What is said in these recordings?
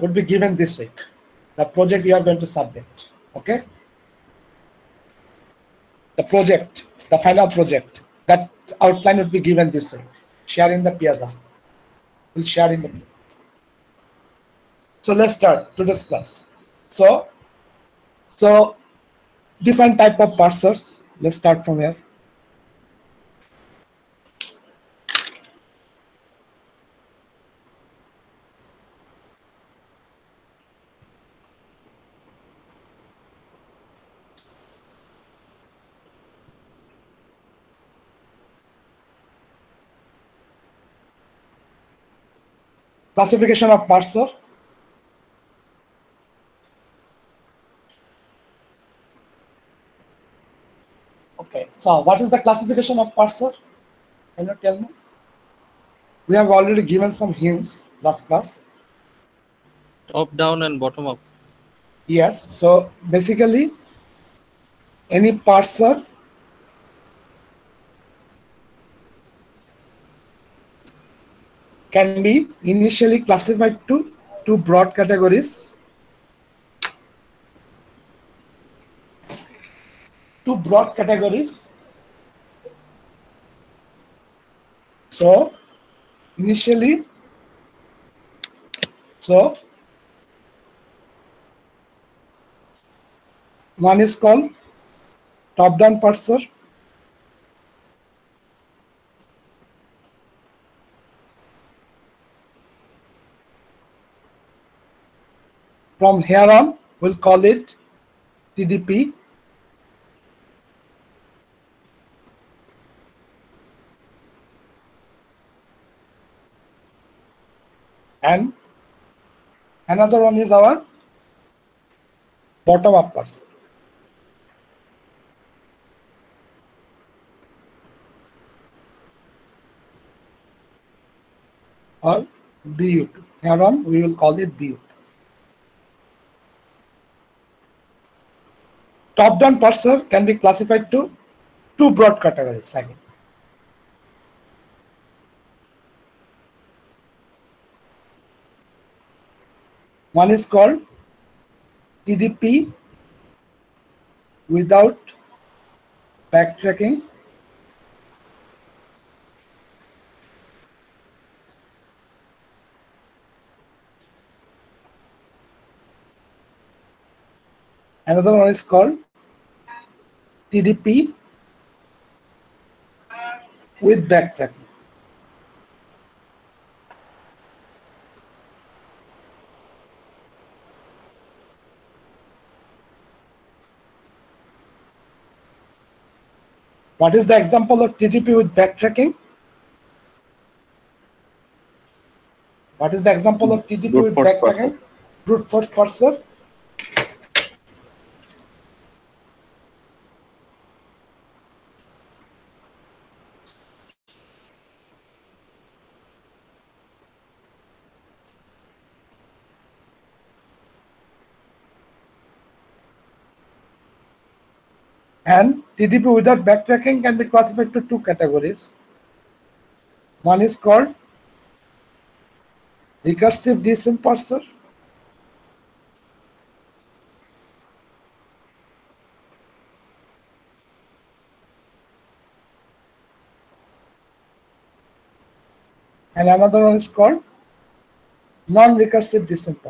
would be given this week. The project you are going to submit. Okay? The project, the final project, that outline would be given this week. Share in the Piazza. We'll share in the So let's start to discuss. So, so different type of parsers. Let's start from here. Classification of parser. Okay, so what is the classification of parser? Can you tell me? We have already given some hints last class. Top down and bottom up. Yes, so basically any parser can be initially classified to two broad categories. Two broad categories. So initially, so one is called top-down parser. From here on, we'll call it TDP. And another one is our bottom up parser. Or BU2. Here on, we will call it BU2. Top-down parser can be classified to two broad categories again. One is called TDP without backtracking. Another one is called TDP with backtracking. What is the example of TDP with backtracking? What is the example of TDP Brute with backtracking? Brute force parser. And TDP without backtracking can be classified to two categories. One is called recursive descent parser. And another one is called non-recursive descent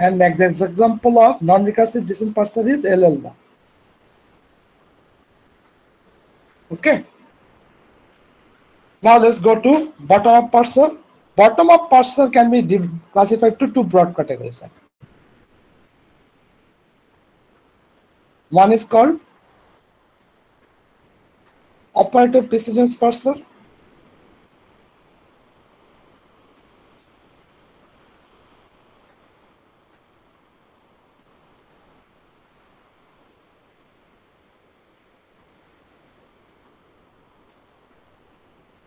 And like example of non-recursive descent parser is LL1. Okay. Now let's go to bottom-up parser. Bottom-up parser can be classified to two broad categories. One is called operator precedence parser.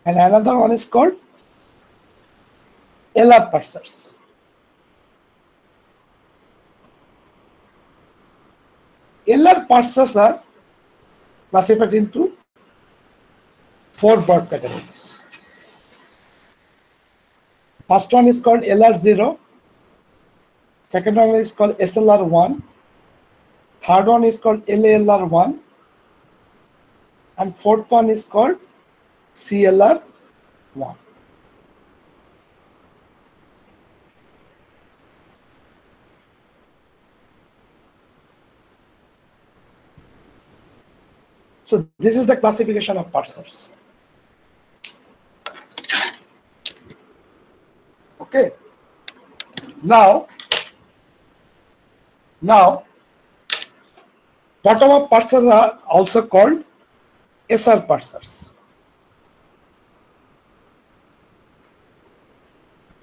And another one is called LR parsers. LR parsers are classified into four broad categories. First one is called LR0. Second one is called SLR1. Third one is called LALR1. And fourth one is called CLR1. So this is the classification of parsers. Okay. Now, now, bottom-up parsers are also called SR parsers.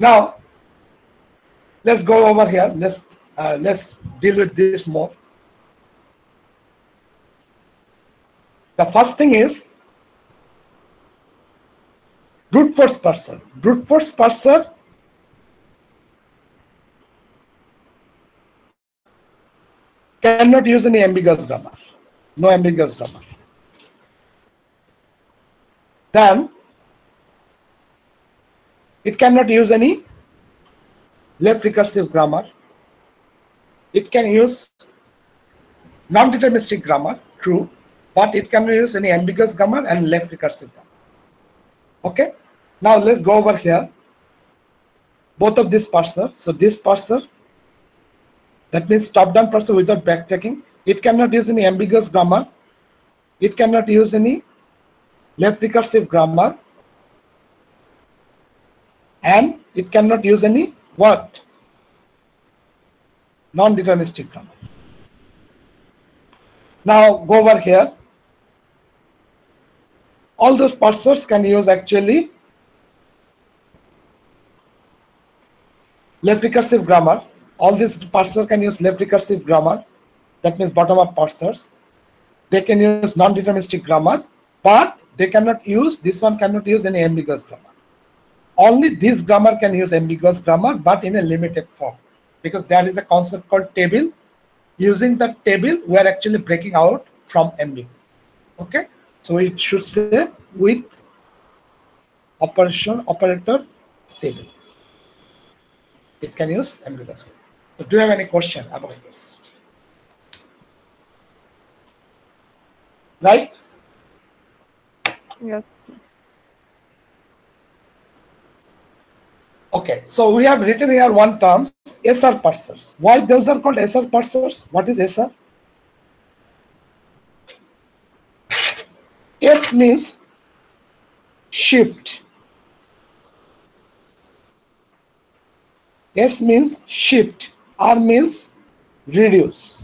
Now, let's go over here. Let's uh, let's deal with this more. The first thing is brute force parser. Brute force parser cannot use any ambiguous grammar. No ambiguous grammar. Then it cannot use any left recursive grammar. It can use non-deterministic grammar, true, but it can use any ambiguous grammar and left recursive grammar. Okay, now let's go over here. Both of these parser. So this parser, that means top-down parser without backtracking. It cannot use any ambiguous grammar. It cannot use any left recursive grammar. And it cannot use any what? Non-deterministic grammar. Now go over here. All those parsers can use actually left recursive grammar. All these parser can use left recursive grammar. That means bottom-up parsers. They can use non-deterministic grammar, but they cannot use, this one cannot use any ambiguous grammar. Only this grammar can use ambiguous grammar, but in a limited form. Because there is a concept called table. Using the table, we are actually breaking out from ambiguous. Okay? So it should say with operation operator table. It can use ambiguous. So do you have any question about this? Right? Yes. Okay, so we have written here one term, SR parsers. Why those are called SR parsers? What is SR? S means shift. S means shift. R means reduce,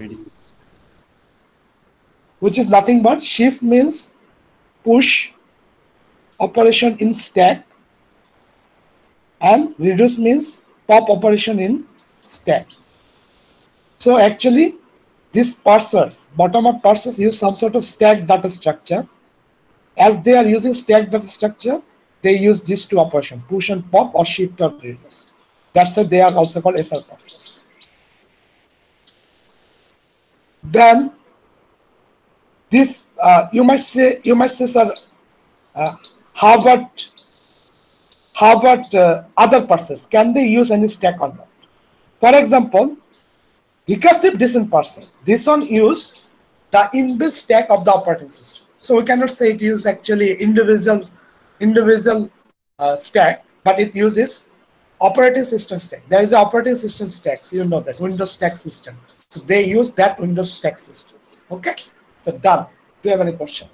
which is nothing but shift means push operation in stack and reduce means pop operation in stack. So actually these parsers, bottom-up parsers use some sort of stack data structure. As they are using stack data structure, they use these two operations, push and pop or shift or reduce. That's why they are also called SR parsers. Then this, uh, you might say, you might say, sir, uh, how about how about uh, other parsers? Can they use any stack or not? For example, recursive descent parser. This one use the inbuilt stack of the operating system. So we cannot say it use actually individual individual uh, stack, but it uses operating system stack. There is an operating system stack. So you know that Windows stack system. So they use that Windows stack systems. Okay. So done. Do you have any question?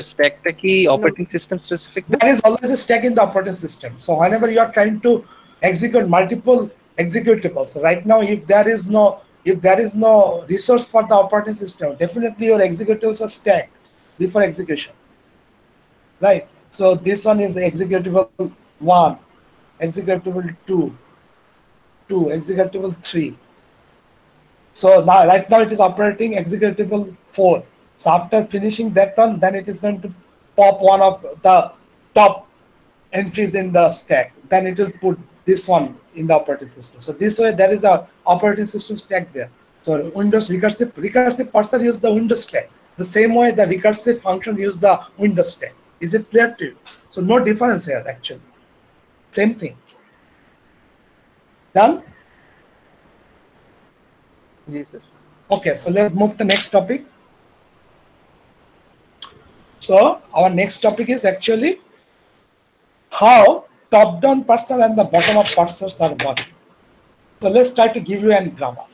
stack techie operating system specific there is always a stack in the operating system. So whenever you are trying to execute multiple executables right now if there is no if there is no resource for the operating system definitely your executables are stacked before execution. Right? So this one is executable one executable two two executable three. So now right now it is operating executable four. So after finishing that one, then it is going to pop one of the top entries in the stack. Then it will put this one in the operating system. So this way there is a operating system stack there. So Windows recursive recursive parser use the Windows stack. The same way the recursive function use the Windows stack. Is it clear to you? So no difference here actually. Same thing. Done? Yes, sir. Okay, so let's move to next topic. So our next topic is actually how top-down parser and the bottom-up parsers are working. So let's try to give you an grammar.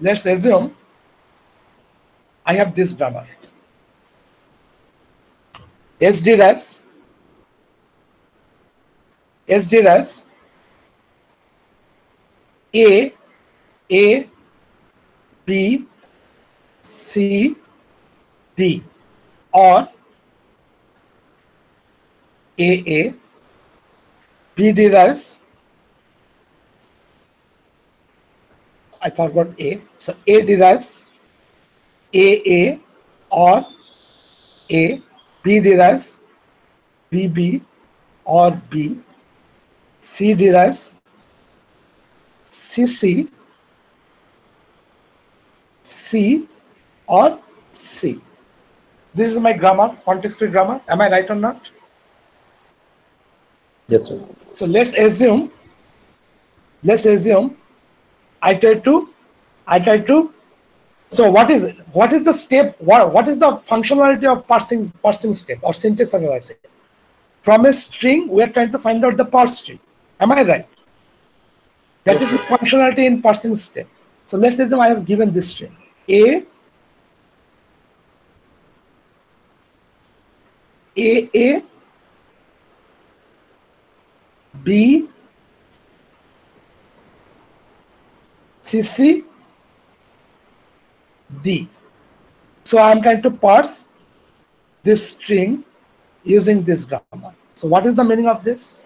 Let's assume I have this grammar. S derives A A B C D or A A B derives I forgot A. So A derives A A or A B derives B B or B. C derives C C. C or C. This is my grammar, context-free grammar. Am I right or not? Yes, sir. So let's assume, let's assume I try to, I try to, so what is, what is the step, what, what is the functionality of parsing, parsing step or syntax analysis? From a string, we are trying to find out the parse string. Am I right? That Yes, is functionality in parsing step. So let's assume I have given this string. A A A B C C D. So I'm trying to parse this string using this grammar. So what is the meaning of this?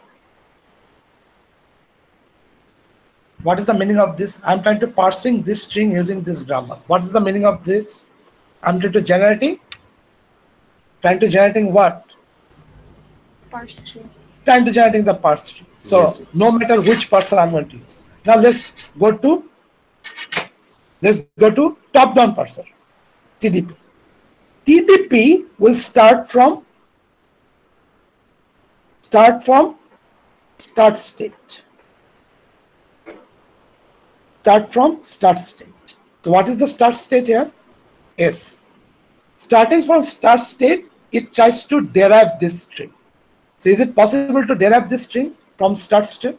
What is the meaning of this? I'm trying to parsing this string using this grammar. What is the meaning of this? I'm trying to generating. Trying to generating what? parse tree. Trying to generating the parse tree. So Yes. no matter which parser I'm going to use. Now let's go to let's go to top-down parser, TDP. TDP will start from start from start state. Start from start state. So what is the start state here? S. Starting from start state, it tries to derive this string. So is it possible to derive this string from start state?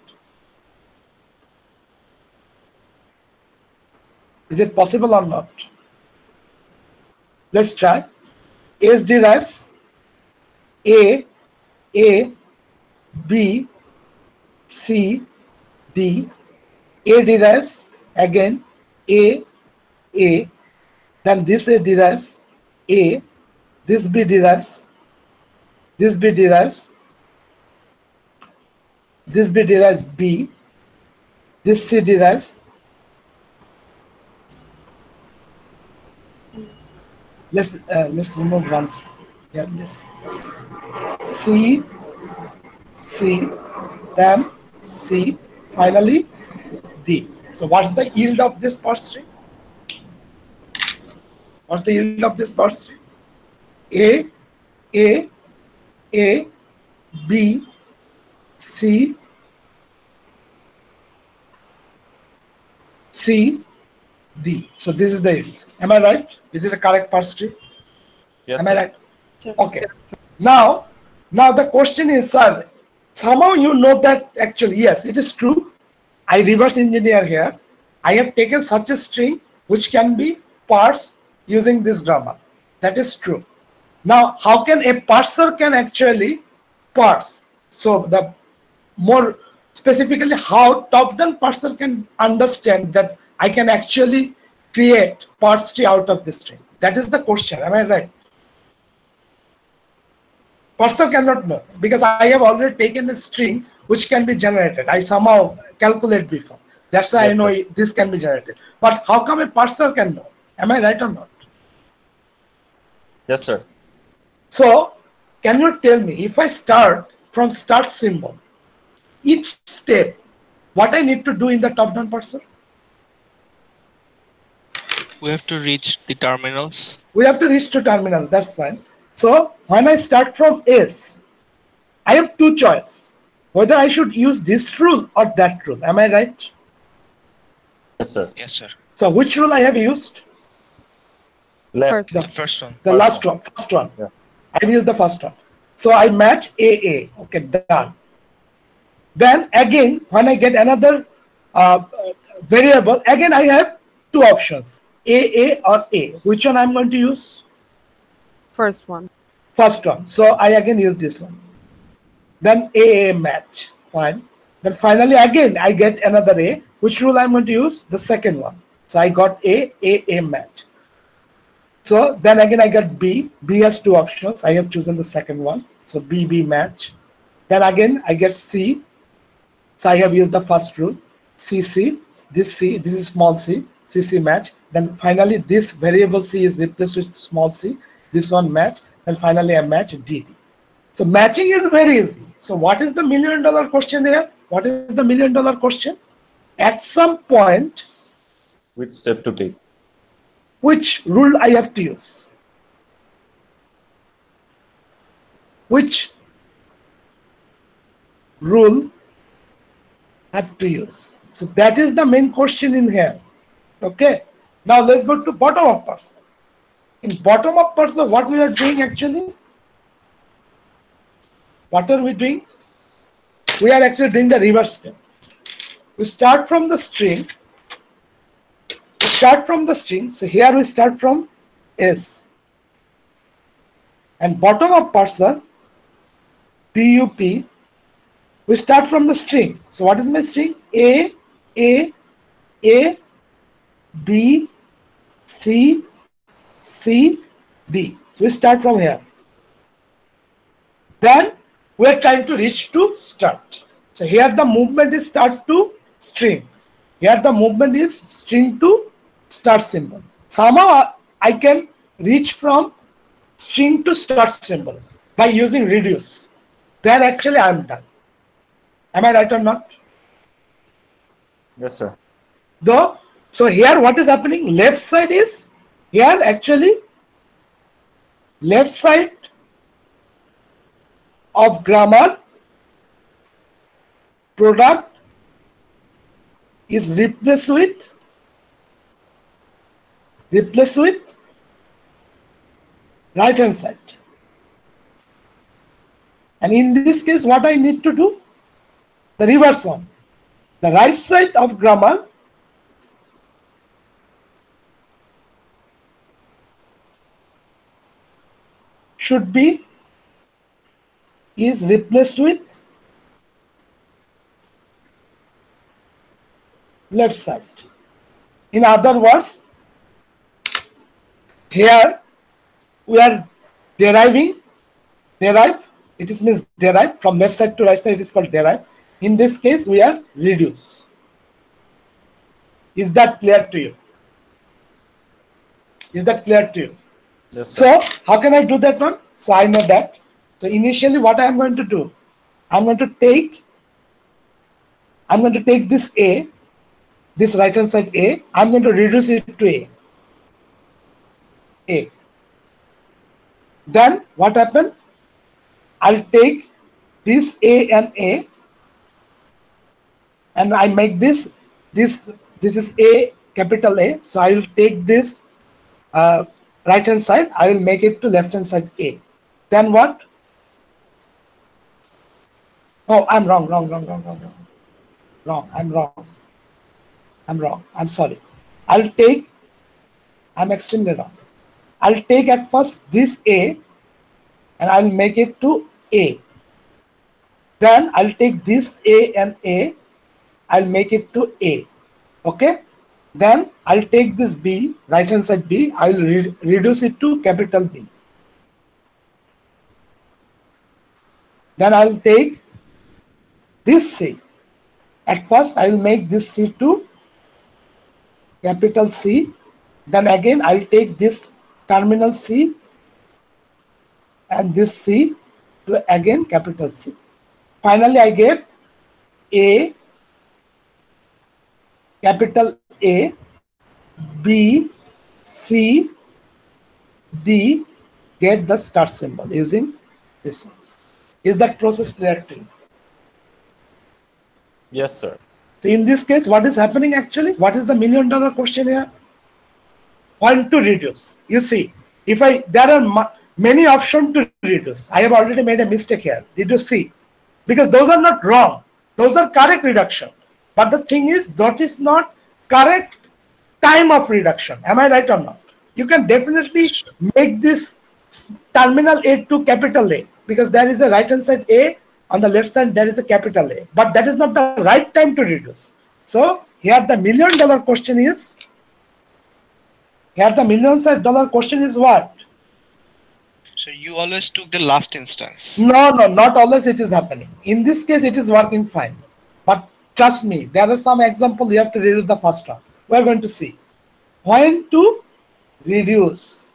Is it possible or not? Let's try. S derives A, A, B, C, D. A derives again A, A. Then this A derives A. This B derives. This B derives. This B derives B. This C derives. Let's uh, let's remove one. C. Yeah, yes. C, C, then C, finally D. So what's the yield of this parse tree? What's the yield of this parse tree? A, A, A, B, C, C, D. So this is the yield. Am I right? Is it a correct parse tree? Yes, Am I right? Sir. Okay. Now, now the question is, sir, somehow you know that actually, yes, it is true. I reverse engineer here. I have taken such a string which can be parsed using this grammar. That is true. Now, how can a parser can actually parse? So the more specifically how top-down parser can understand that I can actually create parse tree out of this string. That is the question. Am I right? Parser cannot know because I have already taken a string which can be generated. I somehow calculate before. That's why I know this can be generated. But how come a parser can know? Am I right or not? Yes, sir. So, can you tell me if I start from start symbol, each step what I need to do in the top-down parser? We have to reach the terminals. We have to reach to terminals, that's fine. So when I start from S, I have two choice, whether I should use this rule or that rule. Am I right? Yes, sir. Yes, sir. So which rule I have used? Left. First The- The first one. The First last one, first one. Yeah. I will use the first one. So I match AA. Okay, done. Then again, when I get another uh, variable, again I have two options, AA or A. Which one I'm going to use? First one. First one. So I again use this one. Then AA match. Fine. Then finally again I get another A. Which rule I'm going to use? The second one. So I got A, AA match. So then again I got B. B has two options. I have chosen the second one. So B, B match. Then again I get C. So I have used the first rule. CC, this C, this is small c, CC match. Then finally this variable C is replaced with small c. This one match. And finally I match DD. So matching is very easy. So what is the million dollar question here? What is the million dollar question? At some point, Which step to take? Which rule I have to use? Which rule have to use? So that is the main question in here. Okay. Now let's go to bottom up parser. In bottom up parser, what we are doing actually? What are we doing? We are actually doing the reverse step. We start from the string start from the string. So here we start from S. And bottom of parser, BUP, we start from the string. So what is my string? A, A, A, B, C, C, D. So we start from here. Then we are trying to reach to start. So here the movement is start to string. Here the movement is string to start symbol. Somehow I can reach from string to start symbol by using reduce. Then actually I am done. Am I right or not? Yes, sir. Though, so here what is happening? Left side is here actually left side of grammar product is replaced with replaced with right hand side. And in this case, what I need to do? The reverse one. The right side of grammar should be is replaced with left side. In other words, here we are deriving, derive, it is means derive from left side to right side, it is called derive. In this case, we are reduce. Is that clear to you? Is that clear to you? Yes, sir. So how can I do that one? So I know that. So initially what I'm going to do, I'm going to take, I'm going to take this A, this right hand side A, I'm going to reduce it to A. A. Then what happened? I'll take this A and A and I make this, this, this is A, capital A. So I will take this uh, right hand side, I will make it to left hand side A. Then what? Oh, I'm wrong, wrong, wrong, wrong, wrong, wrong. Wrong, I'm wrong. I'm wrong. I'm sorry. I'll take, I'm extremely wrong. I'll take at first this A and I'll make it to A. Then I'll take this A and A, I'll make it to A. Okay? Then I'll take this B, right hand side B, I'll re reduce it to capital B. Then I'll take this C. At first, I will make this C to capital C. Then again, I'll take this terminal C and this C to again capital C. Finally, I get A, capital A, B, C, D get the start symbol using this one. Is that process clear to you? Yes, sir. So in this case, what is happening actually? What is the million dollar question here? Point to reduce. You see, if I there are many options to reduce. I have already made a mistake here. Did you see? Because those are not wrong. Those are correct reduction. But the thing is, that is not correct time of reduction. Am I right or not? You can definitely make this terminal A to capital A because there is a right hand side A on the left side there is a capital A, but that is not the right time to reduce. So here the million dollar question is here the million dollar question is what? So you always took the last instance. No, no, not always it is happening. In this case, it is working fine. But trust me, there are some examples you have to reduce the first one. We are going to see. When to reduce?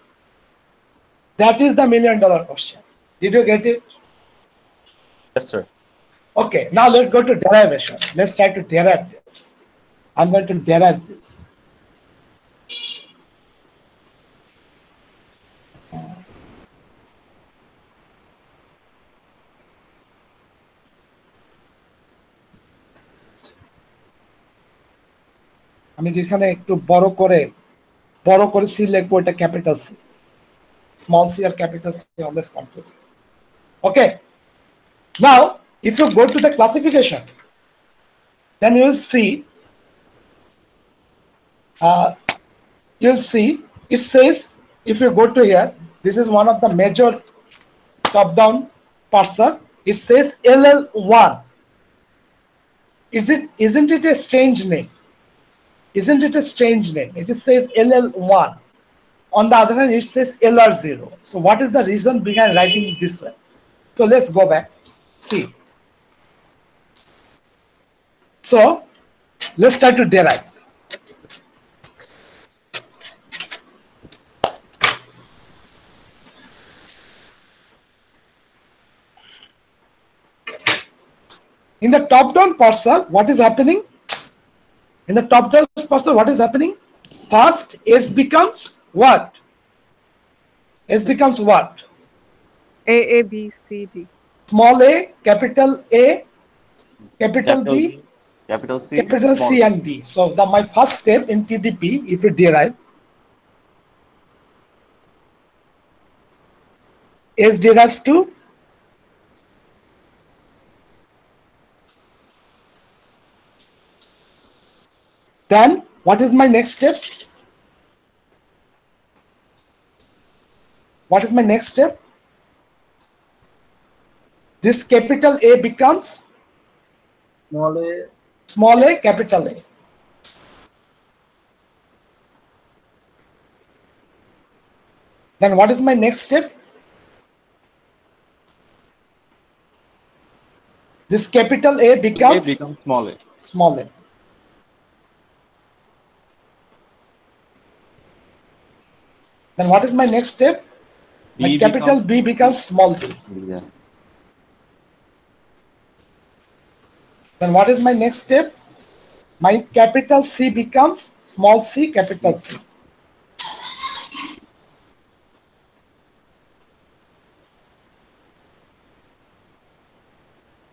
That is the million dollar question. Did you get it? Yes, sir. Okay, now let's go to derivation. Let's try to derive this. I'm going to derive this. আমি যেখানে একটু বড় করে বড় করে C লিখবো এটা capital C small C R capital C always confuse okay Now, if you go to the classification, then you will see, uh, you'll see it says, if you go to here, this is one of the major top-down parser. It says LL1. Is it, isn't it a strange name? Isn't it a strange name? It just says LL1. On the other hand, it says LR0. So what is the reason behind writing this way? So let's go back. See. So let's try to derive. In the top-down parser, what is happening? In the top-down parser, what is happening? First, S becomes what? S becomes what? A, A, B, C, D. small a, capital A, capital B, capital C, capital C and D. So the my first step in TDP, if you derive, S derives to then what is my next step? What is my next step? This capital A becomes small a small a, capital A. Then what is my next step? This capital A A becomes becomes small a. small a. Then what is my next step? My capital becomes- B becomes small b. Yeah. Then what is my next step? My capital C becomes small c, capital C.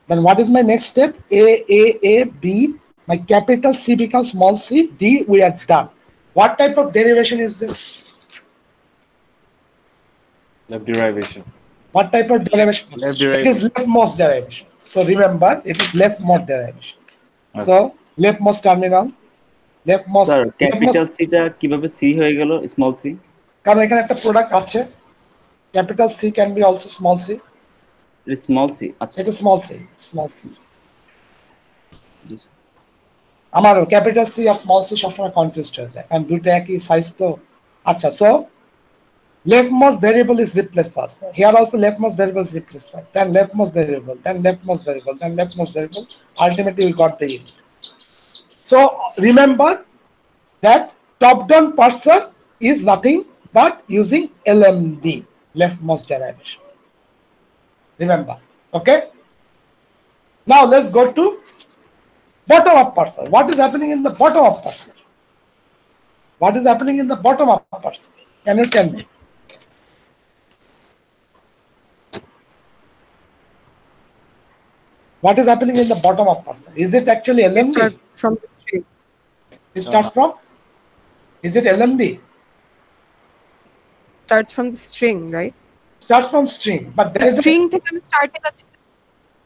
Then what is my next step? A, A, A, B. My capital C becomes small c, D. We are done. What type of derivation is this? Left derivation. What type of derivation? Left It is leftmost derivation. So remember, it is leftmost derivation. Okay. So leftmost terminal, leftmost. Sir leftmost- capital সিটা কীভাবে C হয়ে গেল small C কারণ এখানে একটা product আছে capital C can be also small C small C আচ্ছা এটা স্মল সি স্মল সি আমার ক্যাপিটাল সি আর স্মল সি সবসময় কনফিউজ হয়ে যায় কারণ দুটো একই সাইজ তো আচ্ছা so leftmost variable is replaced first. Here also leftmost variable is replaced first. Then leftmost variable, then leftmost variable, then leftmost variable. Ultimately, we got the yield. So remember that top-down parser is nothing but using LMD, leftmost derivation. Remember, okay? Now let's go to bottom up parser. What is happening in the bottom up parser? What is happening in the bottom up parser? Can you tell me? What is happening in the bottom of parser? Is it actually LMD? From the It starts from? Is it LMD? Starts from the string, right? Starts from string, but there the is string. I'm starting.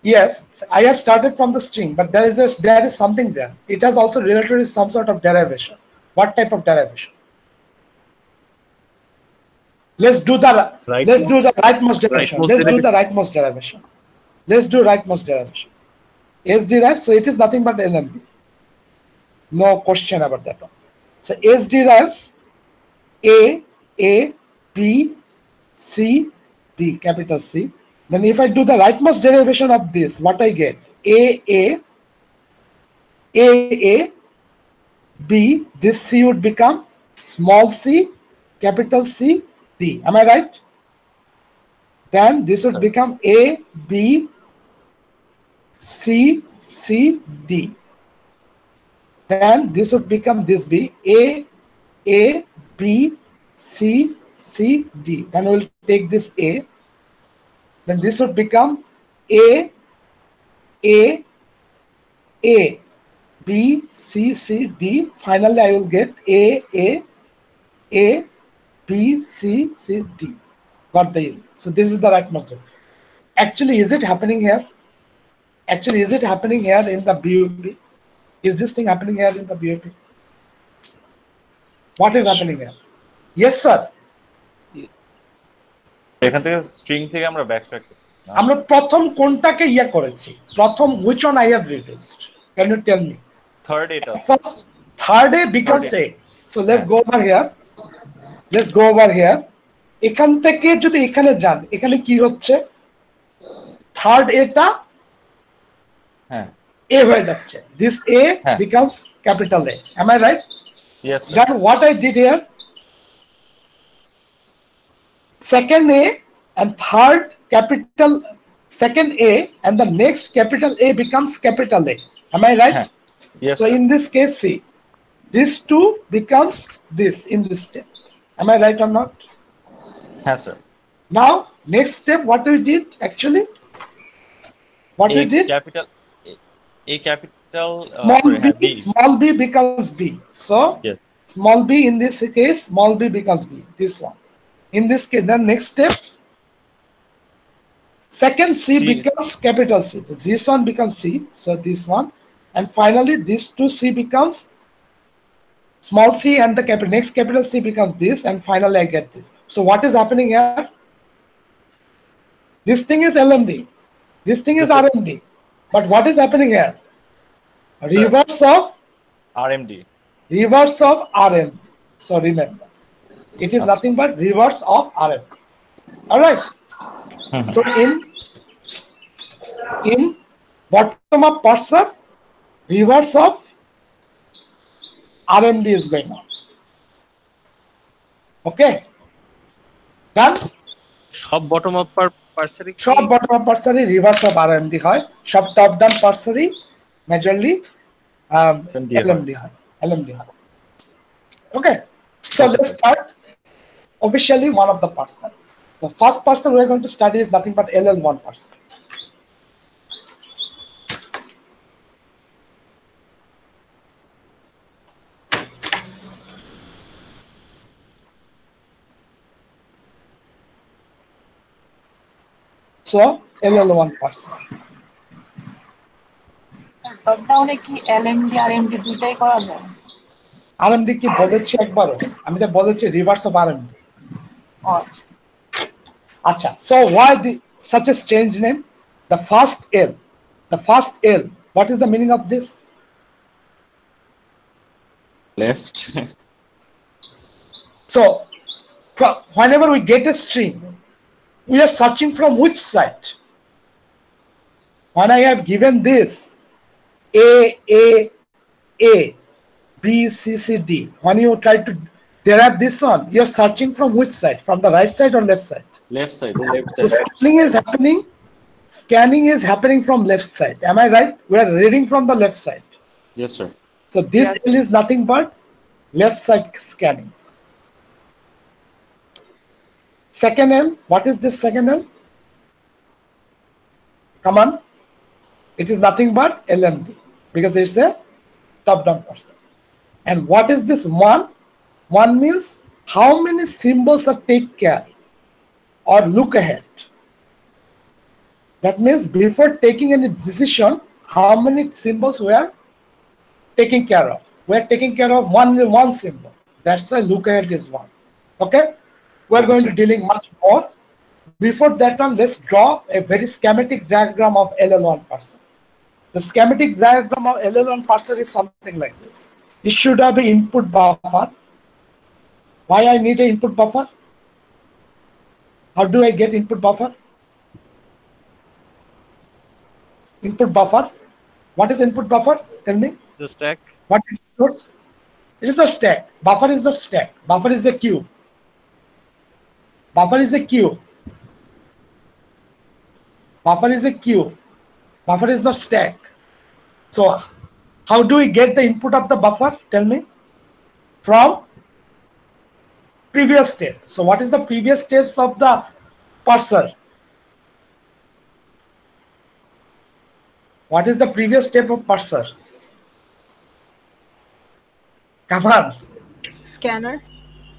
Yes, I have started from the string, but there is this, there is something there. It has also related to some sort of derivation. What type of derivation? Let's do the right let's do the rightmost derivation. Let's do the rightmost derivation. Let's do rightmost derivation. S derives, so it is nothing but LMD. No question about that one. So S derives A, A, B, C, D, capital C. Then if I do the rightmost derivation of this, what I get? A, A, A, A, B, this C would become small c, capital C, D. Am I right? Then this would become A, B, C, C, D. Then this would become this B, A, A, B, C, C, D. Then we'll take this A. Then this would become A, A, A, B, C, C, D. Finally, I will get A, A, A, B, C, C, D. Got the. So this is the right method. Actually, is it happening here? Actually, is it happening here in the BUP? Is this thing happening here in the BUP? What is happening here? Yes, sir. এখান থেকে string থেকে আমরা backtrack আমরা প্রথম কোনটাকে ইয়ে করেছি প্রথম which one I have reduced? Can you tell me? Third এটা First, third A becomes A. So let's go over here. Let's go over here. এখান থেকে যদি এখানে যান এখানে কি হচ্ছে থার্ড এটা হ্যাঁ এ হয়ে যাচ্ছে দিস এ হ্যাঁ। Becomes capital A M I right yes Then what I did here, second A and third capital, second A and the next capital A becomes capital A. Am I right? হ্যাঁ yes So in this case, see, this two becomes this in this step. Am I right or not? হ্যাঁ sir Now, next step, what we did actually? What we did? Capital a capital uh, small b, b, small b becomes b. So yes. small b in this case small b becomes b this one. In this case then next step second c, c. becomes capital c. This one becomes c so this one. And finally this 2c becomes small c and the capital next capital c becomes this and finally i get this. So what is happening here? This thing is lmd this thing is rmd But what is happening here? Reverse of R M D reverse of RMD. So remember, it is nothing but reverse of RMD. All right. so in in bottom up parser, reverse of RMD is going on. Okay. Done. সব bottom up পার্সারি সব bottom up পার্সারি reverse of RMD হয় সব top down পার্সারি majorly LMD হয়। LMD হয় LMD হয় okay so let's start officially one of the parser the first parser we're going to study is nothing but ll1 parser So LL1 parser. Drop ডাউনে কি এলএমডি RMD দুটাই করা যায়? RMD কি বলেছি একবারও আমি তো বলেছি reverse of RMD such a strange name? The first l the first l what is the meaning of this? Left. So whenever we get a string we are searching from which side? When I have given this A, A, A, B, C, C, D, when you try to derive this one, you're searching from which side? From the right side or left side? Left side. Left so scanning is happening. Scanning is happening from left side. Am I right? We are reading from the left side. Yes, sir. So this yes. is nothing but left side scanning. Second L, what is this second L? Come on. It is nothing but LMD because it's a top down parser. And what is this one? One means how many symbols are take care or look ahead. That means before taking any decision, how many symbols were taken care of. We're taking care of one one symbol. That's why look ahead is one. Okay? We're going to dealing much more. Before that one, let's draw a very schematic diagram of LL1 parser. The schematic diagram of LL1 parser is something like this. It should have an input buffer. Why I need an input buffer? How do I get input buffer? Input buffer. What is input buffer? Tell me. The stack. What it stores? It is not stack. Buffer is not stack. Buffer is a queue. Buffer is a queue. Buffer is a queue. Buffer is not stack. So, how do we get the input of the buffer? Tell me. From previous step. So, what is the previous steps of the parser? What is the previous step of parser? Come on. Scanner.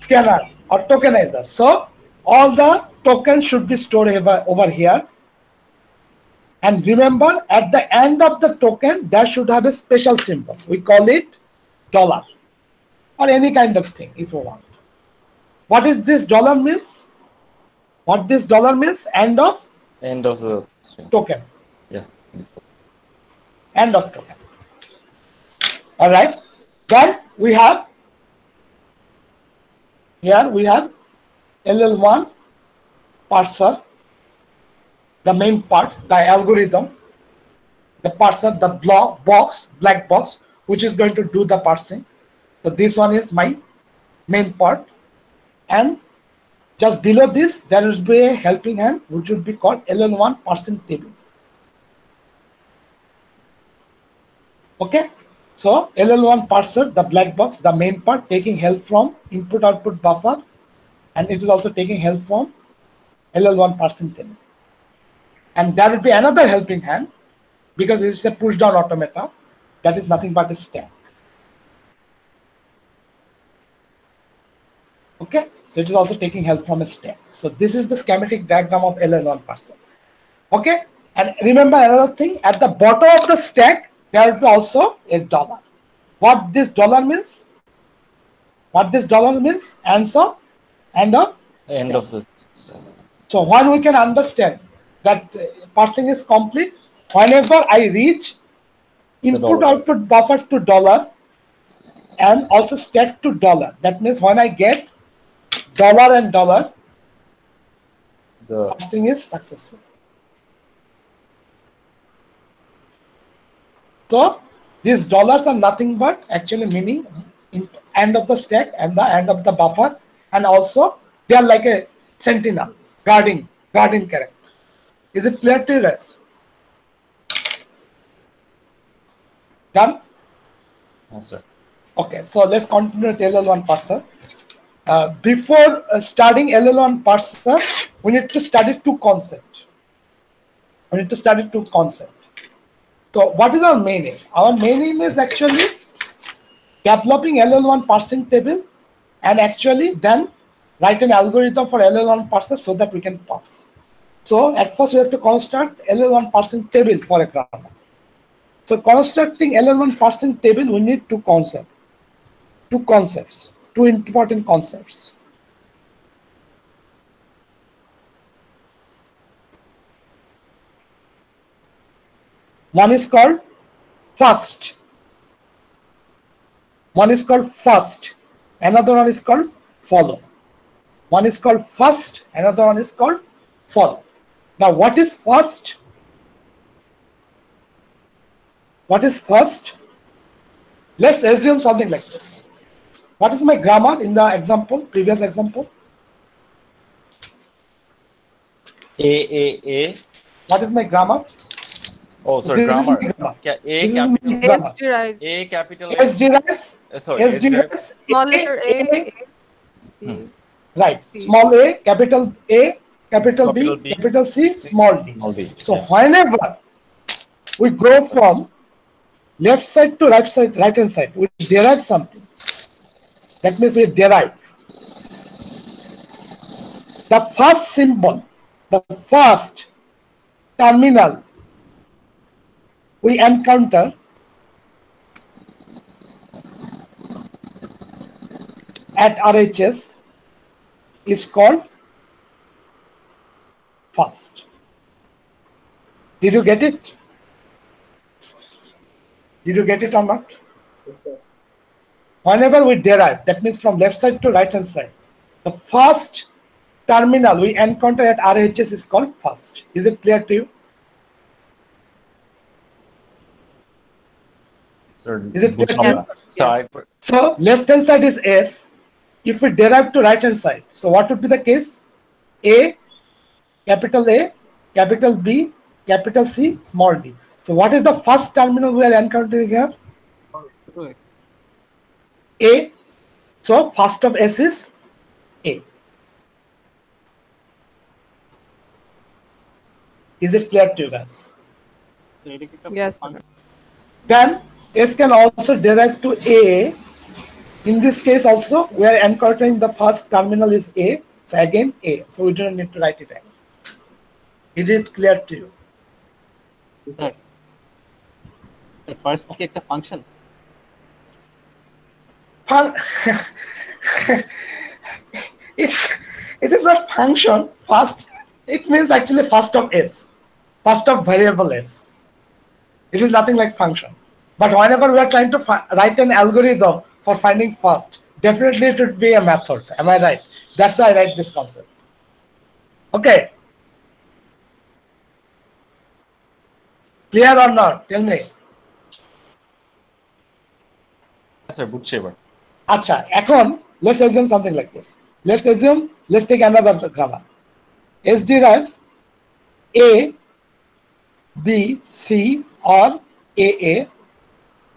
scanner or tokenizer. So all the tokens should be stored over, over here. And remember, at the end of the token, that should have a special symbol. We call it dollar or any kind of thing if you want. What is this dollar means? What this dollar means? End of End of the string. token. Yeah. End of token. All right. Then we have here we have LL1 parser, the main part, the algorithm, the parser, the block box, black box, which is going to do the parsing. So this one is my main part. And just below this, there will be a helping hand, which would be called LL1 parsing table. Okay. So LL1 parser, the black box, the main part, taking help from input output buffer, and it is also taking help from LL1 parsing table. And there will be another helping hand because this is a push down automata that is nothing but a stack. Okay, so it is also taking help from a stack. So this is the schematic diagram of LL1 parser. Okay, and remember another thing at the bottom of the stack there will be also a dollar. What this dollar means? What this dollar means? Answer and of End stack. of the. So when we can understand that parsing is complete, whenever I reach input output buffer to dollar and also stack to dollar. That means when I get dollar and dollar, The parsing is successful. So these dollars are nothing but actually meaning in end of the stack and the end of the buffer, and also they are like a sentinel guarding guarding character. Is it clear to you guys? Done? answer. Okay, so let's continue with LL1 parser. Uh, before uh, starting LL1 parser, we need to study two concepts. We need to study two concepts. So, what is our main aim? Our main aim is actually developing LL1 parsing table and actually then write an algorithm for LL1 parser so that we can parse. So, at first, we have to construct LL1 parsing table for a grammar. So constructing LL1 parsing table, we need two concepts, two concepts, two important concepts. One is called first. One is called first. Another one is called follow. One is called first. Another one is called follow. Now, what is first? What is first? Let's assume something like this. What is my grammar in the example, previous example? A A A What is my grammar? Oh, sorry, This is grammar. grammar. A is capital, grammar. S derives A capital. S derives uh, sorry, S derives small letter A. A, A, Hmm. right small a capital A capital B, Capital B. capital C small d Small d. so whenever we go from left side to right side right hand side we derive something that means we derive the first symbol the first terminal we encounter at RHS is called first. Did you get it? Did you get it or not? Whenever we derive, that means from left side to right hand side, the first terminal we encounter at RHS is called first. Is it clear to you? Sir, Is it boost clear? number. Side. So left hand side is S. If we derive to right hand side, so what would be the case? A, capital A, capital B, capital C, small d. So what is the first terminal we are encountering here? A. So first of S is A. Is it clear to you guys? Yes. Then F can also direct to A. In this case also, we are encountering the first terminal is A. So again, A. So we don't need to write it again. Is it clear to you? Sir, the first get a function. Fun it's, it is not function. First, it means actually first of S. First of variable S. It is nothing like function. But whenever we are trying to fi- write an algorithm for finding first, definitely it would be a method. Am I right? That's why I write this concept. Okay. Clear or not? Tell me. Sir বুঝছি এবার আচ্ছা এখন let's assume something like this let's assume let's take another grammar s derives a b c or a a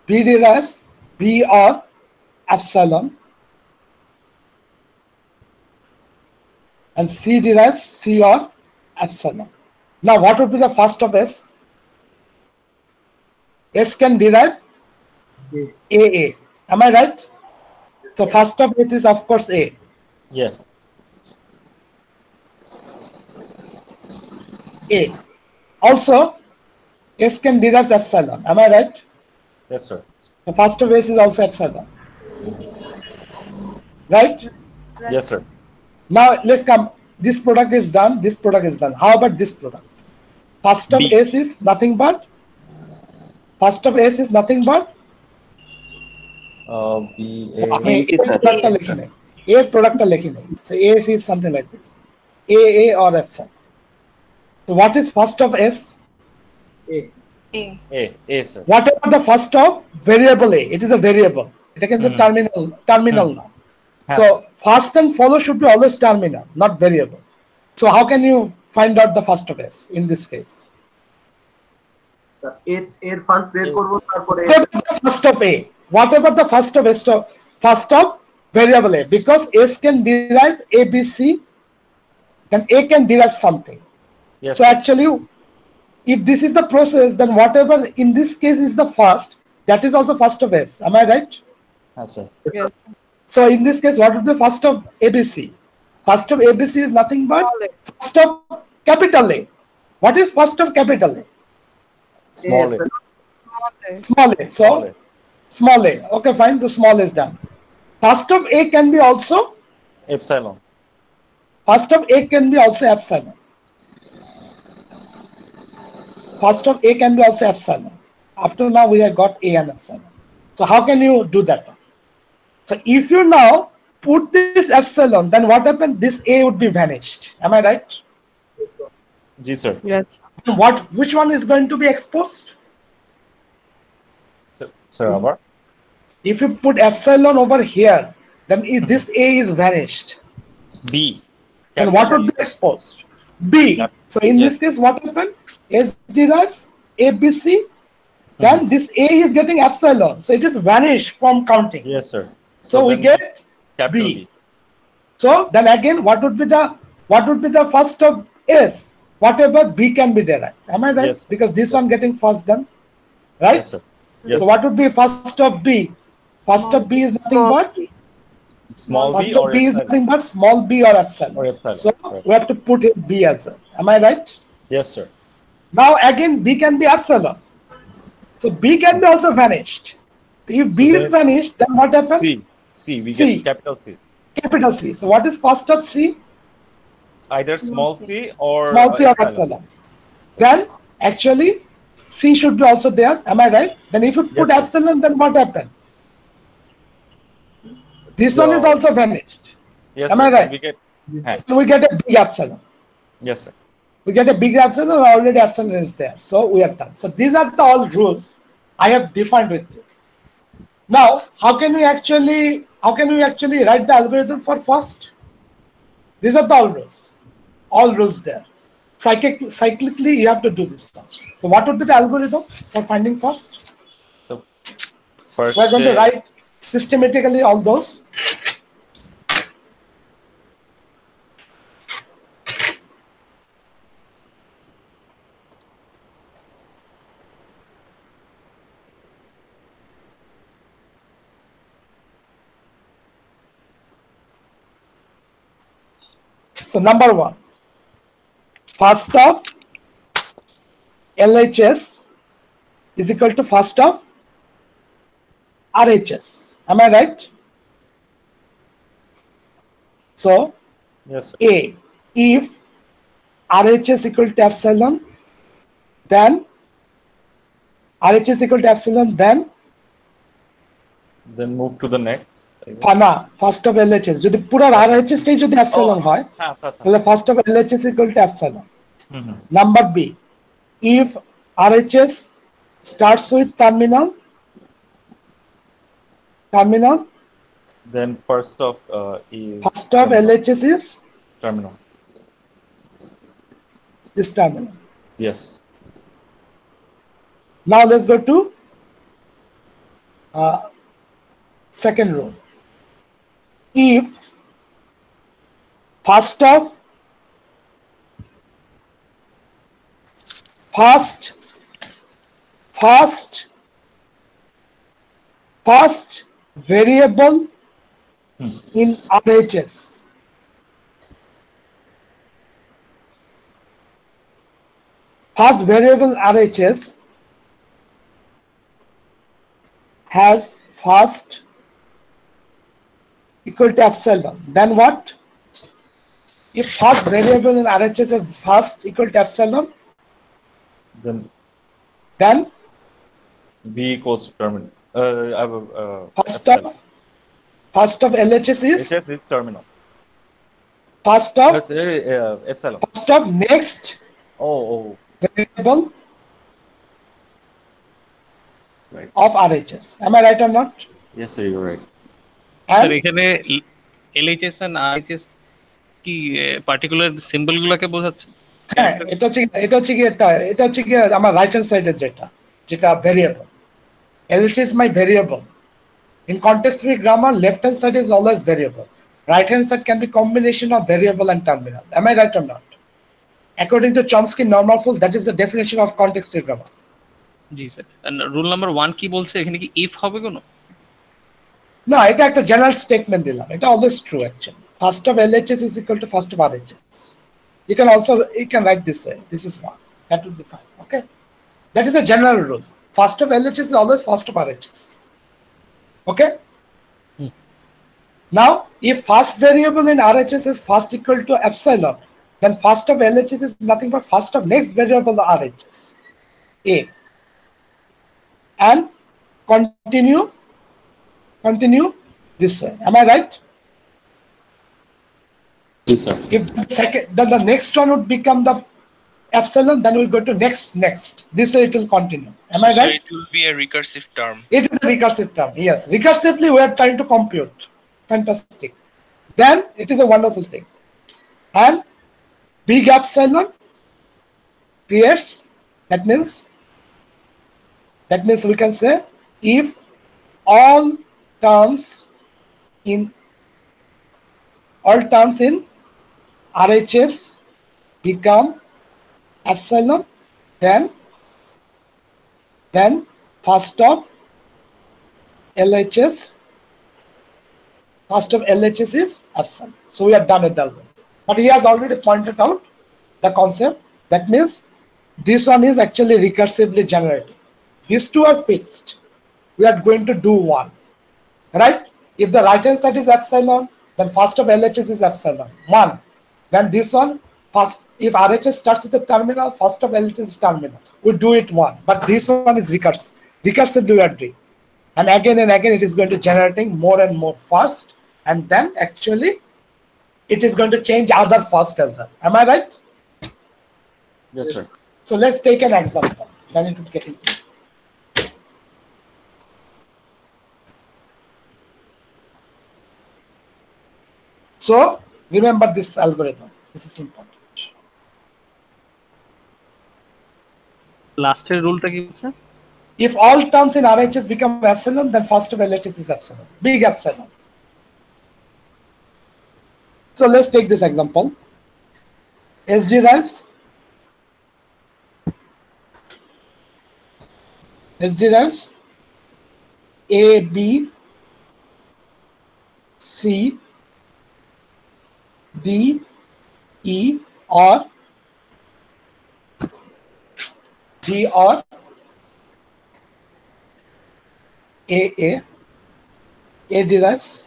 b derives b or epsilon and c derives c or epsilon now what would be the first of s s can derive a a am i right so first of S is of course A. Yeah. A. Also, S can derive epsilon. Am I right? Yes, sir. The first s is also hexagon. Right? right? Yes, sir. Now let's come. This product is done. This product is done. How about this product? First of S is nothing but. First of S is nothing but. Uh, product A, A, A, A product So S is something like this. A A or F. So what is first of S? A A. A. A, sir. whatever the first of variable a it is a variable এটা কিন্তু Hmm. terminal terminal now হ্যাঁ। so first and follow should be always terminal not variable so how can you find out the first of s in this case এর এর first বের করবো তারপরে whatever the first of a whatever the first of s of first of variable a because s can derive a b c then a can derive something Yes. so actually if this is the process then whatever in this case is the first that is also first of s am i right Yes, sir. Yes. so in this case what would be first of abc first of abc is nothing but first of capital a what is first of capital a Small A. Small a. small a so Small A. small a okay fine so small is done first of a can be also Epsilon. first of a can be also epsilon first of a can be also epsilon up to now we have got a and epsilon so how can you do that so if you now put this epsilon then what happened this a would be vanished am i right G, sir. Yes. what which one is going to be exposed Sir, sir, abar. if you put epsilon over here then i- this a is vanished B. and what would be exposed? B. Yep. So in Yes. this case, what happened? S derives ABC, then hmm. this A is getting epsilon. So it is vanished from counting. Yes, sir. So, we get B. B. so then again what would be the what would be the first of S? Whatever B can be derived. Am I right? Yes. Because this Yes. one getting first then, right? Yes, sir. Yes. So what would be first of B? First of B is nothing Small but b. Small first b of or B is epsilon. nothing but small b or epsilon. Or epsilon, So right. we have to put it B as well. Am I right? Yes, sir. Now again B can be epsilon. So B can be also vanished. If B is vanished, then what happens? C. C. We C. get capital C. Capital C. So what is first of C? Either small c or Small c or epsilon. Then actually C should be also there. Am I right? Then if you put Yes, epsilon, then what happened? This one is also vanished. Yes, Am sir. I right? We get. Huh. We get a big epsilon. Yes, sir. We get a big epsilon already epsilon is there. So we are done. So these are the all rules i have defined with you. Now how can we actually how can we actually write the algorithm for first? These are the all rules. All rules there. Cyclic, cyclically you have to do this stuff. So what would be the algorithm for finding first? So first. we're going to write systematically all those So number one, first of LHS is equal to first of RHS. Am I right? So Yes, sir. A, if RHS equal to epsilon, then RHS equal to epsilon, then Then move to the next. Fanaa first of LHS যদি পুরো RHS টাই যদি epsilon হয় হ্যাঁ, আচ্ছা, আচ্ছা। তাহলে first of LHS equal two epsilon hmm, hmm. Number B, if RHS starts with terminal, terminal, Then first of uh, is first of LHS is terminal. this terminal. Yes. Now let's go to uh, second row. if first of first first first variable Hmm. in RHS first variable RHS has first equal to epsilon. Then what? If first variable in RHS is first equal to epsilon, Then then B equals terminal. Uh, I have a, uh, first epsilon. of first of LHS is HS is terminal. first of uh, epsilon. first of next Oh, oh, variable right. of RHS. Am I right or not? Yes, sir, you're right. Sir And এখানে LHS and RHS কি particular symbol গুলোকে বোঝাচ্ছে? হ্যাঁ এটা হচ্ছে এটা হচ্ছে কি এটা এটা হচ্ছে কি আমার রাইট হ্যান্ড সাইডের যেটা যেটা variable LS is my variable in context free grammar left hand side is always variable right hand side can be combination of variable and terminal. Am I right or not? According to Chomsky normal form, that is the definition of context free grammar. জি sir rule number one কি বলছে? এখানে কি if হবে কোনো? No, এটা একটা general statement দিলাম এটা always true actually. First of LHS is equal to first of RHS. You can also you can write this way. This is one. That would be fine. Okay. That is a general rule. First of LHS is always first of RHS. Okay. Now, if first variable in RHS is first equal to epsilon, then first of LHS is nothing but first of next variable RHS. A. And continue, continue this way. Am I right? Yes, sir. If the second, then the next one would become the epsilon, then we'll go to next, next. This way it will continue. Am I so right? it will be a recursive term. It is a recursive term. Yes, recursively we are trying to compute. Fantastic. Then it is a wonderful thing. And big epsilon creates, that means That means we can say if all terms in all terms in RHS become epsilon, then then first of LHS first of LHS is epsilon. So we are done with that. But he has already pointed out the concept. That means this one is actually recursively generated. These two are fixed. We are going to do one. Right? If the right hand side is epsilon, then first of LHS is epsilon. One. Then this one, first if RHS starts with a terminal, first of LHS is terminal. We do it one. But this one is recursive. Recursive are doing. And again and again it is going to generating more and more fast. And then actually it is going to change other fast as well. Am I right? Yes, sir. So let's take an example. Then it will get into. So remember this algorithm. This is important. লাস্টের রুলটা কি বলছে If all terms in RHS become epsilon, then first of LHS is epsilon, big epsilon. So let's take this example. SD rise. SD rise. A, B, C, D, E, or D, or A A A derives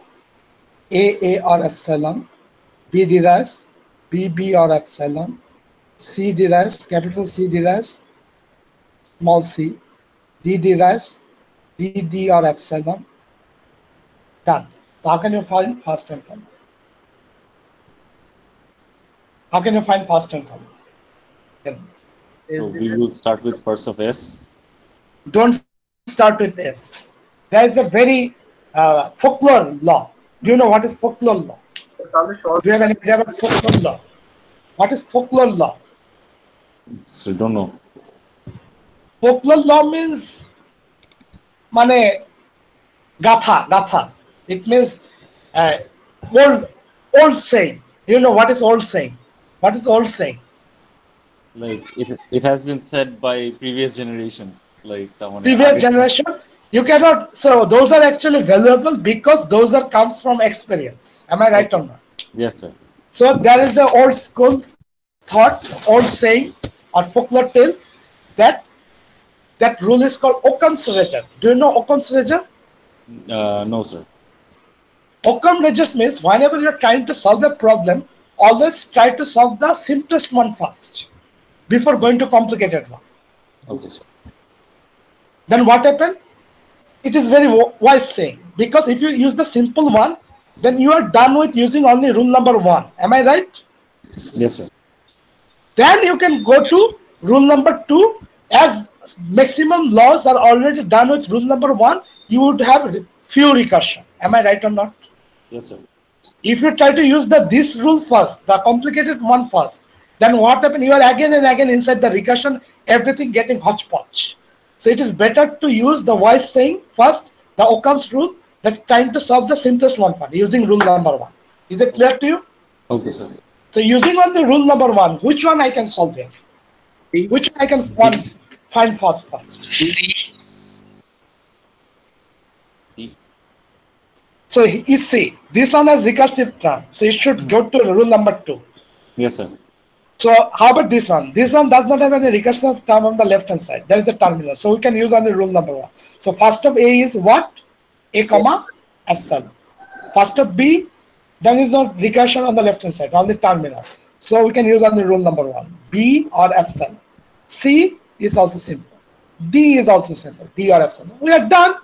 A A or epsilon B derives B B or epsilon C derives capital C derives small c D derives D D or epsilon done so how can you find fast and common How can you find first and common? Yeah. So we will start with first of S. Don't start with S. There is a very uh, folklore law. Do you know what is folklore law? Do you have any idea about folklore law? What is folklore law? So don't know. Folklore law means mane gatha, gatha. It means uh, old old saying. You know what is old saying? What is old saying? Like it, it has been said by previous generations. Like someone Previous generation, you cannot. So those are actually valuable because those are comes from experience. Am I right or not? Yes, sir. So there is the old school thought, old saying, or folklore tale that that rule is called Occam's razor. Do you know Occam's razor? Uh, no, sir. Occam razor means whenever you're trying to solve a problem, always try to solve the simplest one first before going to complicated one. Okay, sir. Then what happened? It is very wise saying because if you use the simple one, then you are done with using only rule number one. Am I right? Yes, sir. then you can go to rule number two as maximum laws are already done with rule number one you would have few recursion am i right or not Yes, sir. If you try to use the this rule first the complicated one first then what happen you are again and again inside the recursion everything getting hodgepodge so it is better to use the wise saying first the occam's rule that's trying to solve the simplest one first using rule number one is it clear to you Okay, sir. so using only rule number one, which one I can solve here? Which I can one find first first? C. D. So you see, this one has recursive term, so it should go to rule number two. Yes, sir. So how about this one? This one does not have any recursive term on the left hand side. There is a terminal, so we can use only rule number one. So first of A is what? A comma epsilon. First of B, then is no recursion on the left hand side, on the terminal. So we can use only rule number one. B or epsilon. C is also simple. D is also simple. D or epsilon. We are done.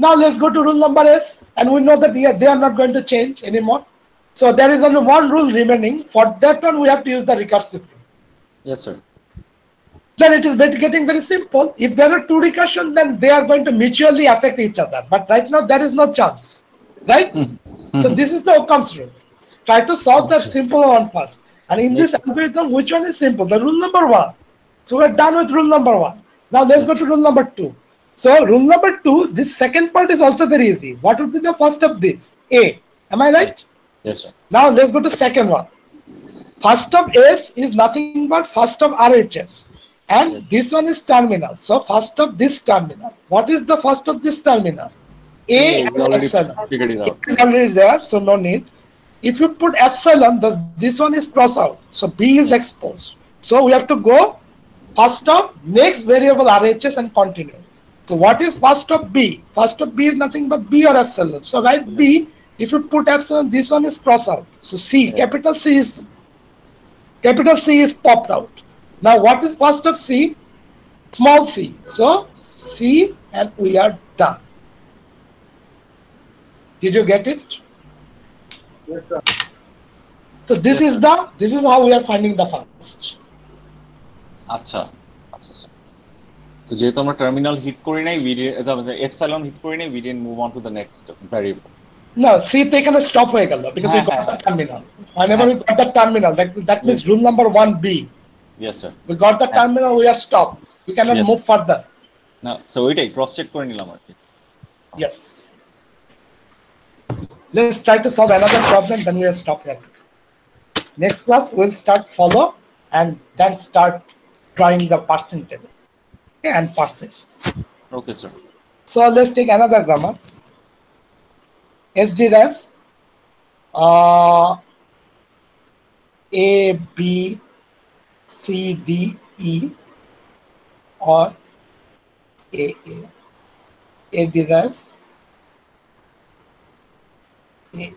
Now let's go to rule number S, and we know that they are, they are not going to change anymore. So there is only one rule remaining. For that one, we have to use the recursive rule. Yes, sir. Then it is getting very simple. If there are two recursion, then they are going to mutually affect each other. But right now, there is no chance. Right? Hmm. So hmm. this is the Occam's rule. Try to solve the simple one first. And in this algorithm, which one is simple? The rule number one. So we're done with rule number one. Now let's go to rule number two. So rule number two, this second part is also very easy. What would be the first of this? A. Am I right? Yes, sir. Now let's go to second one. First of S is nothing but first of RHS. And this one is terminal. So first of this terminal. What is the first of this terminal? A we and already epsilon. it It is already there, so no need. If you put epsilon, the, this one is cross out. So B is exposed. So we have to go first of next variable RHS and continue. So what is first of B? First of B is nothing but B or epsilon. So write yeah. B. If you put epsilon, this one is cross out. So C, yeah. capital C is capital C is popped out. Now what is first of C? Small c. So C and we are done. Did you get it? Yes, sir. So this yes, is the this is how we are finding the first. Acha. Sir. তো যেহেতু আমরা terminal hit করি নাই we did- এটা হচ্ছে epsilon hit করি নাই we didn't move on to the next variable No, see তে এখানে stop হয়ে গেল because we হ্যাঁ, got হ্যাঁ, the terminal. Whenever we got the terminal, that, that means rule number one B. yes sir We got the terminal, we are stopped. We cannot Yes. move further. না so ওইটাই cross check করে নিলাম আর কি Yes. Let's try to solve another problem, then we'll stop here. Next class, we'll start follow and then start drawing the parsing table. and percent. Okay, sir. So let's take another grammar. S derives uh, A, B, C, D, E or A, A. A derives A,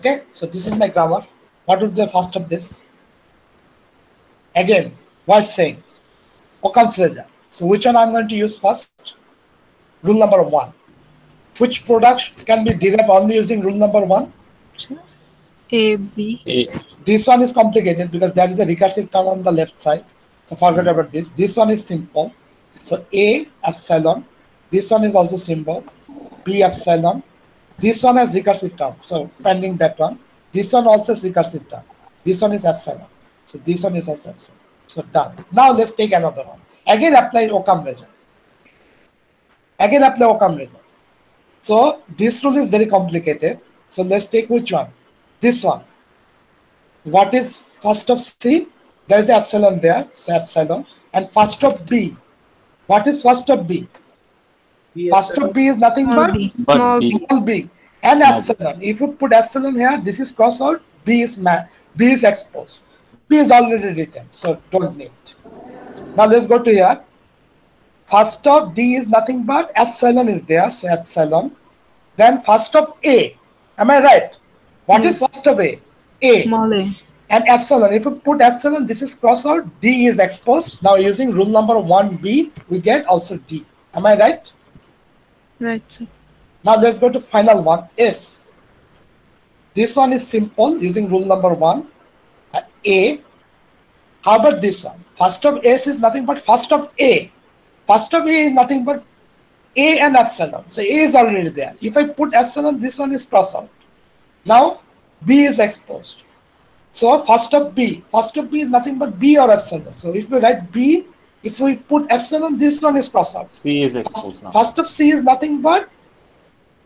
Okay, so this is my grammar. What would be the first of this? Again, voice saying, Occam's razor. So which one I'm going to use first? Rule number one. Which product can be derived only using rule number one? A, B. এই This one is complicated because there is a recursive term on the left side. So forget about this. This one is simple. So A epsilon. This one is also simple. B epsilon. This one has recursive term. So pending that one. This one also has recursive term. This one is epsilon. So this one is also epsilon. So done. Now let's take another one. Again apply Occam razor. Again apply Occam razor. So this rule is very complicated. So let's take which one? This one what is first of C? There is epsilon there, so epsilon. And first of B, what is first of B? First of B is nothing but b. Small B. b. small b and epsilon. If you put epsilon here, this is cross out, B is ma- B is exposed. B is already written, so don't need. Now let's go to here. First of D is nothing but epsilon is there, so epsilon. Then first of A, am I right? What is Yes. first of A? A Small a. and epsilon. If you put epsilon, this is cross out, D is exposed. Now using rule number 1B, we get also D. Am I right? Right. Now let's go to final one, S. This one is simple using rule number 1. Uh, A. How about this one? First of S is nothing but first of A. First of A is nothing but A and epsilon. So A is already there. If I put epsilon, this one is cross out. Now B is exposed. So first of B, first of B is nothing but B or epsilon. So if we write B, if we put epsilon, this one is cross out. C is exposed now. First of C is nothing but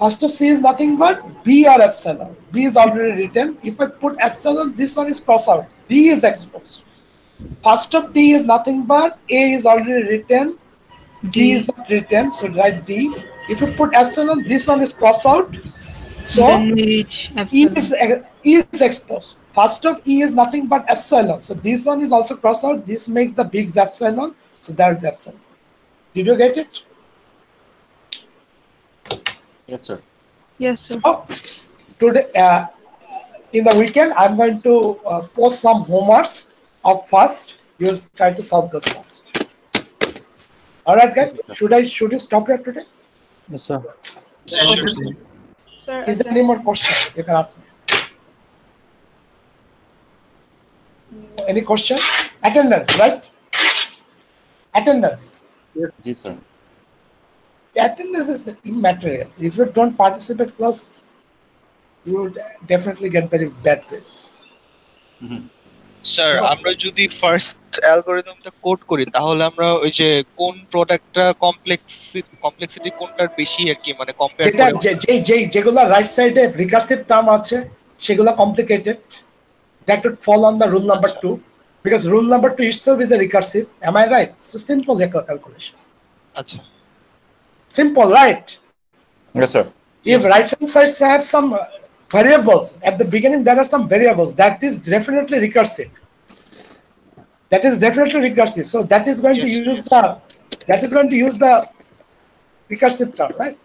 first of C is nothing but B or epsilon. B is already written. If I put epsilon, this one is cross out. D is exposed. First of D is nothing but A is already written. D D. is not written, so write D. If you put epsilon, this one is cross out. So then we reach E is, E is exposed. First of E is nothing but epsilon. So this one is also cross out. This makes the big epsilon. So that is epsilon. Did you get it? Yes, sir. Yes, sir. Oh, today uh, in the weekend, I'm going to uh, post some homeworks of first. You'll try to solve those first. All right, guys. Should I should you stop here today? Yes, sir. Sure. Sir, Is there any more questions? You can ask me. Any question? Attendance, right? Attendance. G sir Attendance is immaterial. If you don't participate class, you would definitely get very bad grade. Sir. আমরা যদি first অ্যালগরিদমটা code করি তাহলে আমরা ওই যে কোন প্রোডাক্টটা complex complexity কোনটার বেশি আর কি মানে কম্পেয়ার যেটা যে- যে যেগুলো রাইট সাইডে রিকার্সিভ টার্ম আছে সেগুলো complicated that would fall on the rule number আচ্ছা। 2 because rule number two itself is a recursive. Am I right? So simple calculation. Achha. Simple, right? Yes, sir. If yes. right hand sides have some uh, variables at the beginning, there are some variables that is definitely recursive. That is definitely recursive. So that is going yes, to use yes. the that is going to use the recursive term, right?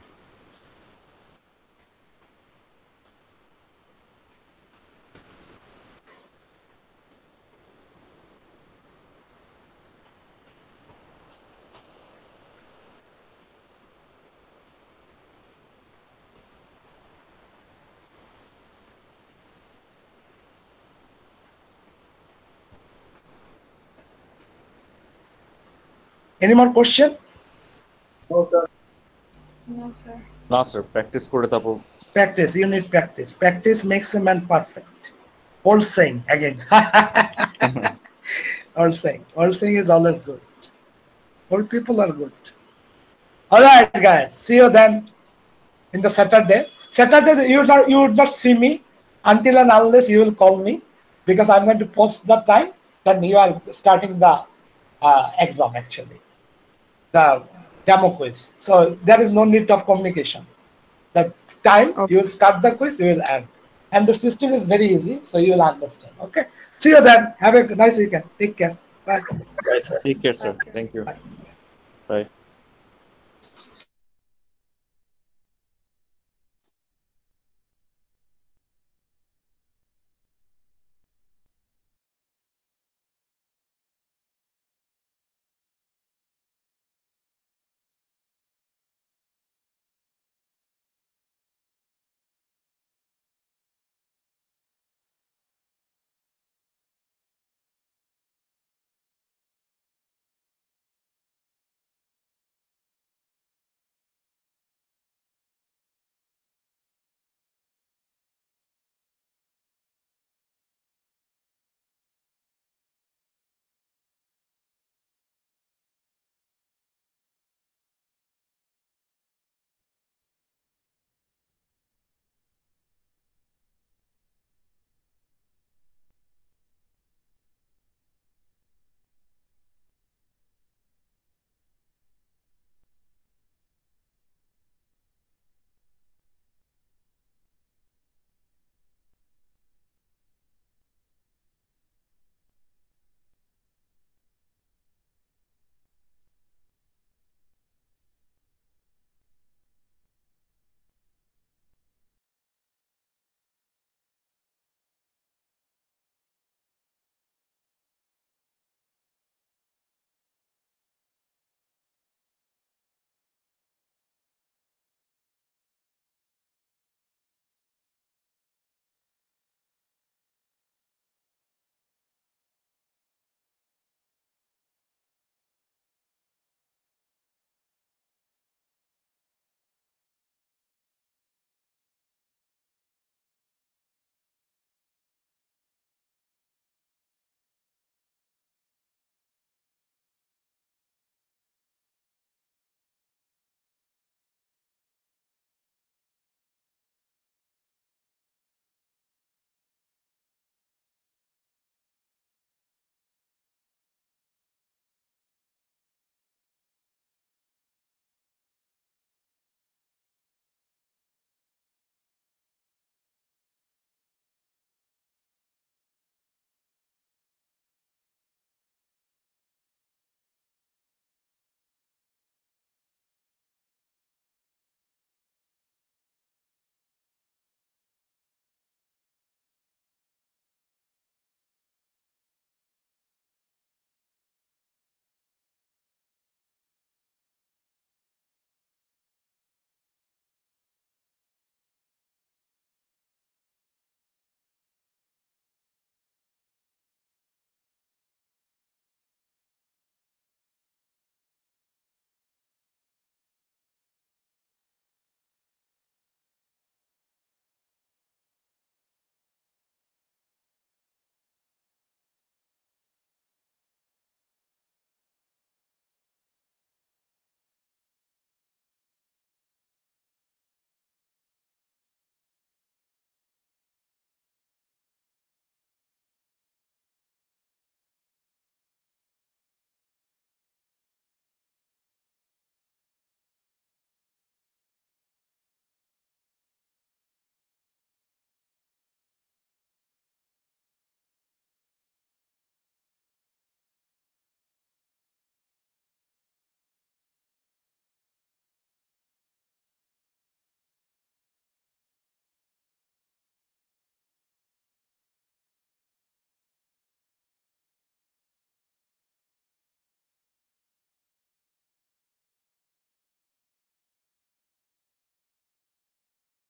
any more question No, sir. no, sir. না sir practice করে তারপর practice you need practice practice makes a man perfect old saying again old saying old saying is always good old people are good all right guys see you then in the saturday saturday you would not you would not see me until and unless you will call me because i'm going to post the time then you are starting the uh, exam actually the demo quiz. So there is no need of communication. The time okay. you will start the quiz, you will end. And the system is very easy, so you will understand. Okay. See you then. Have a nice weekend. Take care. Bye. Take care, sir. Thank you. Bye. Bye.